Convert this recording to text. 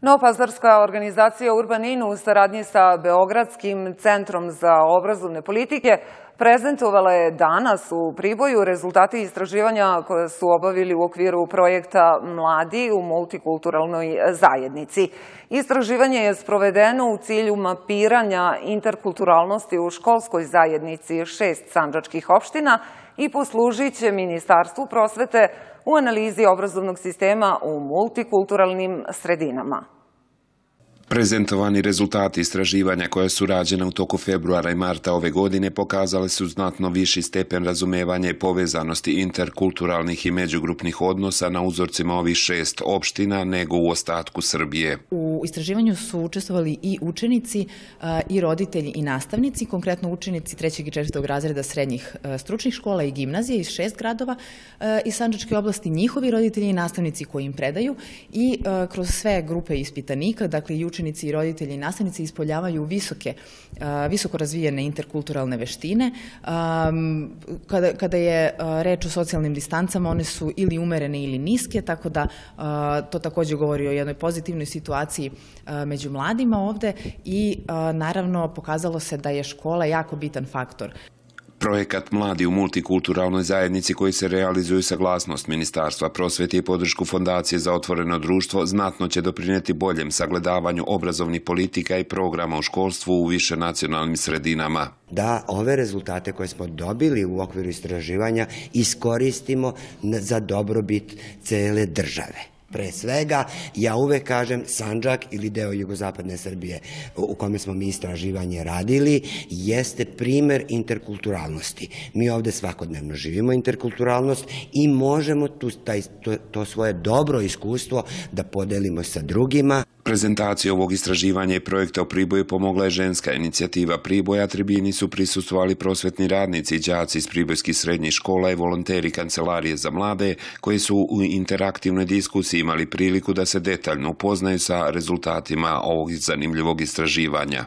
Novopazarska organizacija Urbanin u saradnji sa Beogradskim centrom za obrazovne politike prezentovala je danas u Priboju rezultati istraživanja koje su obavili u okviru projekta Mladi u multikulturalnoj zajednici. Istraživanje je sprovedeno u cilju mapiranja interkulturalnosti u školskoj zajednici šest sanđačkih opština i poslužit će Ministarstvu prosvete u analizi obrazovnog sistema u multikulturalnim sredinama. Prezentovani rezultati istraživanja koja su rađena u toku februara i marta ove godine pokazali su znatno viši stepen razumevanja i povezanosti interkulturalnih i međugrupnih odnosa na uzorcima ovih šest opština nego u ostatku Srbije. U istraživanju su učestvovali i učenici i roditelji i nastavnici, konkretno učenici trećeg i četvrtog razreda srednjih stručnih škola i gimnazije iz šest gradova iz Sanđačke oblasti, njihovi roditelji i nastavnici koji im predaju i kroz sve grupe ispitanika, dakle i učenici i roditelji i nastavnici ispoljavaju visoke, visoko razvijene interkulturalne veštine. Kada, kada je reč o socijalnim distancama, one su ili umerene ili niske, tako da to takođe govori o jednoj pozitivnoj situaciji među mladima ovde i naravno pokazalo se da je škola jako bitan faktor. Projekat Mladi u multikulturalnoj zajednici koji se realizuju saglasnost Ministarstva prosvete i podršku Fondacije za otvoreno društvo znatno će doprineti boljem sagledavanju obrazovnih politika i programa u školstvu u više nacionalnim sredinama. Da ove rezultate koje smo dobili u okviru istraživanja iskoristimo za dobrobit cele države. Pre svega, ja uvek kažem Sanđak ili deo jugozapadne Srbije u kome smo mi istraživanje radili, jeste primer interkulturalnosti. Mi ovde svakodnevno živimo interkulturalnost i možemo tu, taj, to, to svoje dobro iskustvo da podelimo sa drugima. Prezentaciju ovog istraživanja i projekta u Priboju pomogla je ženska inicijativa Priboja. Tribini su prisustvovali prosvetni radnici, đaci iz pribojskih srednjih škola i volonteri Kancelarije za mlade, koji su u interaktivnoj diskusiji imali priliku da se detaljno upoznaju sa rezultatima ovog zanimljivog istraživanja.